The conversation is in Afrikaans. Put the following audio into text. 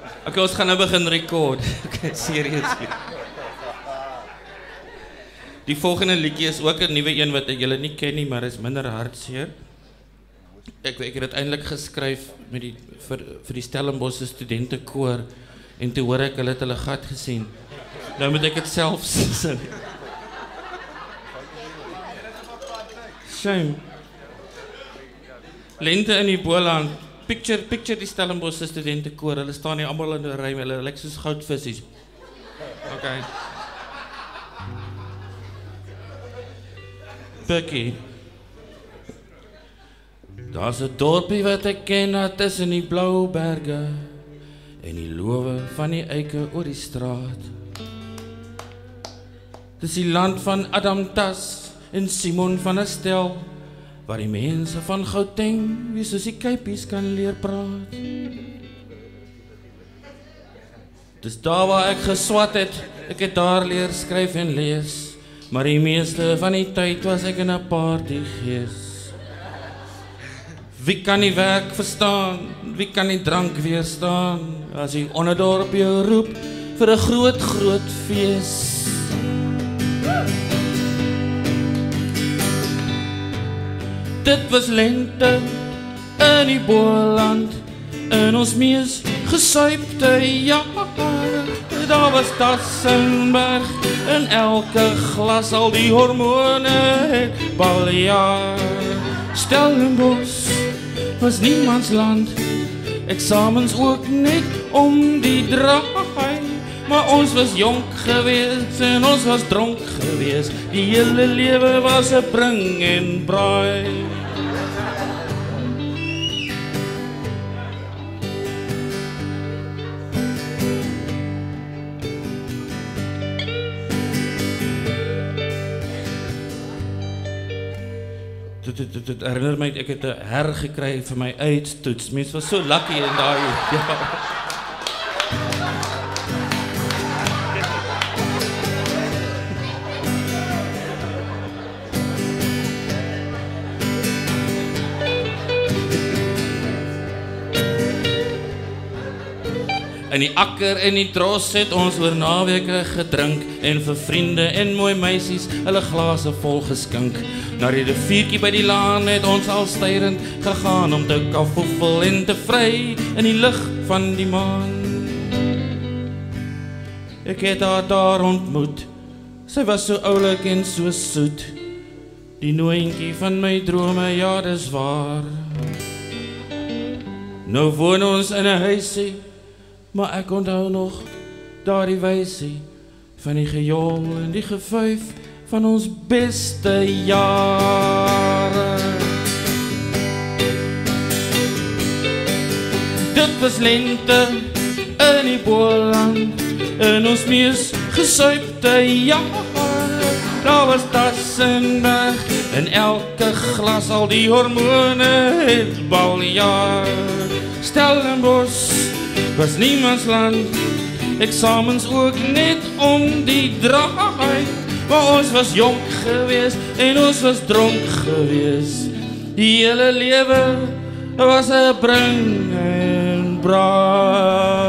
Okay, ons gaan nou begin rekord. Okay, serieus. Die volgende liedjie is ook 'n nuwe een wat ek julle nie ken nie, maar is minder hartseer. Ek ek het dit eintlik geskryf met die vir vir die Stellenbosch studente koor en toe hoor ek hulle het hulle gat gesien. Nou moet ek dit self sing. Shame. Lente in die Boland. Picture picture die Stellenbosch studente koor. Hulle staan hier almal in 'n ry, hulle lyk soos goudvissies. Okay. Bekkie. Daar's 'n dorpie wat ek ken, dit is in die blou berge en die lowe van die eike oor die straat. Dis die land van Adam Tas en Simon van der Stel waar die mense van Gauteng wie soos die Capies kan leer praat. Dis daar waar ek geswat het. Ek het daar leer skryf en lees, maar die meeste van die tyd was ek in 'n party gees. Wie kan die werk verstaan? Wie kan die drank weerstaan as die onderdorp jou roep vir 'n groot groot fees? Dit was lente in die Boland in ons mees gesuipte jaar. Daar was Tassenberg in elke glas al die hormone het baljaar. Stellenbosch was niemands land. Eksamens ook net om die draai. Maar ons was jonk geweest en ons was dronk geweest. Die hele lewe was 'n bring en braai. Dit dit dit, herinner my ek het 'n her gekry vir my uitstoets. Mense was so lucky in daai ja. In die akker en die tros het ons oor naweke gedrink en vir vriende en mooi meisies hulle glase vol geskink. Na die riviertjie by die laan het ons al styrend gegaan om te kaffoefel en te vry in die lig van die maan. Ek het haar daar ontmoet. Sy was so oulik en so soet. Die nooientjie van my drome, ja, dis waar. Nou woon ons in 'n huisie Maar ek onthou nog daardie wysie van die gejol en die gevuif van ons beste jare. Dit was lente in die Boland in ons mees gesuipte jare. Daar was Tassenberg en elke glas al die hormone het baljaar. Stellenbosch was niemands land. Eksamens ook net om die draai. Maar ons was jonk geweest en ons was dronk geweest. Die hele lewe was 'n bring en braai.